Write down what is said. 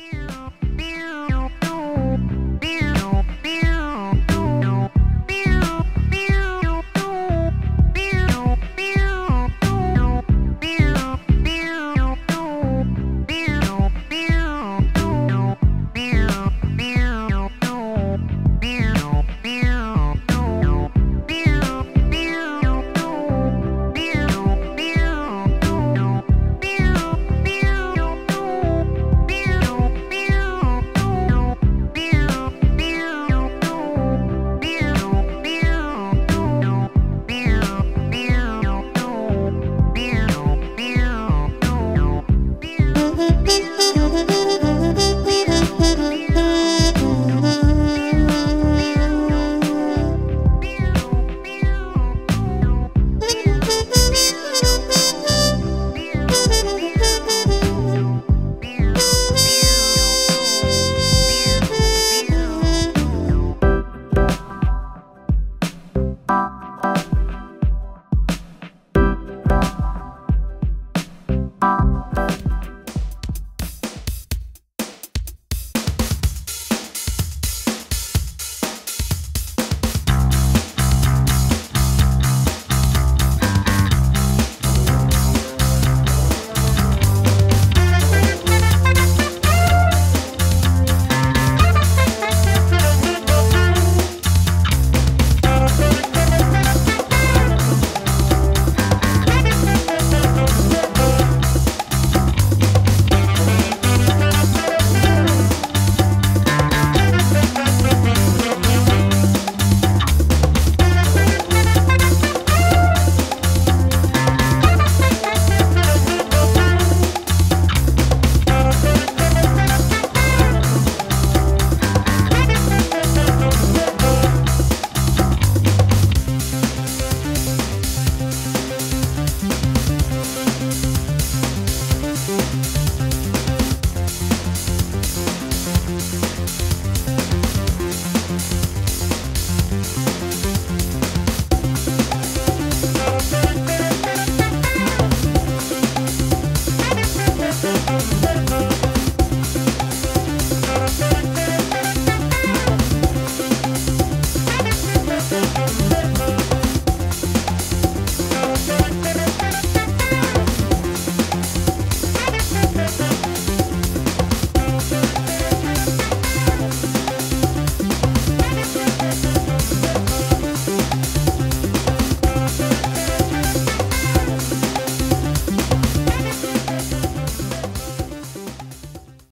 Música